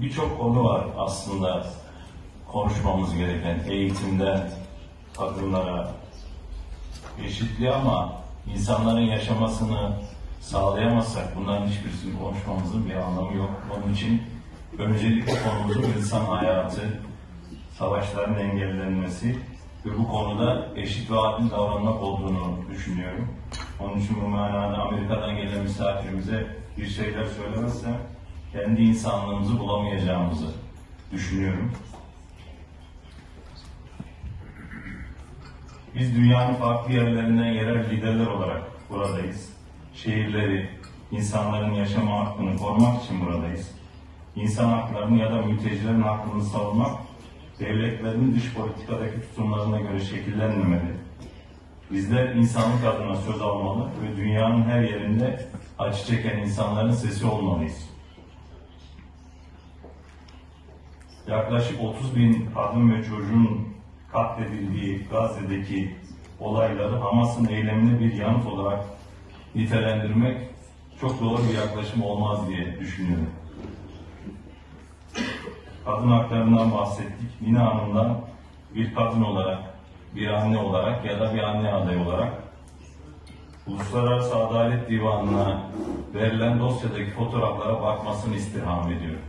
birçok konu var aslında konuşmamız gereken eğitimden kadınlara eşitliği ama insanların yaşamasını sağlayamazsak bunların hiçbirisini konuşmamızın bir anlamı yok. Onun için öncelikli konumuzun insan hayatı, savaşların engellenmesi ve bu konuda eşit ve adil davranmak olduğunu düşünüyorum. Onun için bu manada Amerika'dan gelen misafirimize bir şeyler söylemezsem kendi insanlığımızı bulamayacağımızı düşünüyorum. Biz dünyanın farklı yerlerinden yerel liderler olarak buradayız. Şehirleri, insanların yaşama hakkını korumak için buradayız. İnsan haklarını ya da mültecilerin hakkını savunmak devletlerin dış politikadaki tutumlarına göre şekillenmemeli. Bizler insanlık adına söz almalı ve dünyanın her yerinde acı çeken insanların sesi olmalıyız. Yaklaşık 30 bin kadın ve çocuğun katledildiği Gazze'deki olayları Hamas'ın eylemine bir yanıt olarak nitelendirmek çok doğru bir yaklaşım olmaz diye düşünüyorum. Kadın haklarından bahsettik. Mina Hanım'dan bir kadın olarak, bir anne olarak ya da bir anne adayı olarak Uluslararası Adalet Divanı'na verilen dosyadaki fotoğraflara bakmasını istirham ediyorum.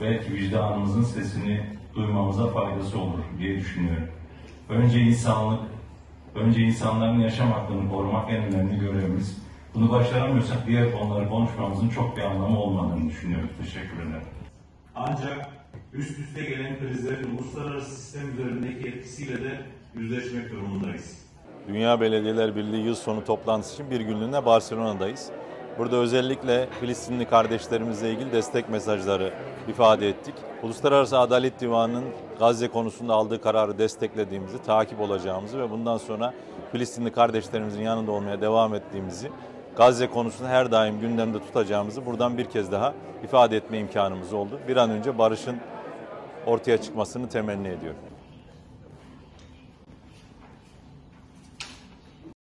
Belki vicdanımızın sesini duymamıza faydası olur diye düşünüyorum. Önce insanlık, önce insanların yaşam hakkını korumak en önemli görevimiz. Bunu başaramıyorsak diğer konuları konuşmamızın çok bir anlamı olmadığını düşünüyorum. Teşekkür ederim. Ancak üst üste gelen krizlerin uluslararası sistem üzerindeki etkisiyle de yüzleşmek durumundayız. Dünya Belediyeler Birliği yıl sonu toplantısı için bir günlüğüne Barcelona'dayız. Burada özellikle Filistinli kardeşlerimizle ilgili destek mesajları ifade ettik. Uluslararası Adalet Divanı'nın Gazze konusunda aldığı kararı desteklediğimizi, takip olacağımızı ve bundan sonra Filistinli kardeşlerimizin yanında olmaya devam ettiğimizi, Gazze konusunu her daim gündemde tutacağımızı buradan bir kez daha ifade etme imkanımız oldu. Bir an önce barışın ortaya çıkmasını temenni ediyorum.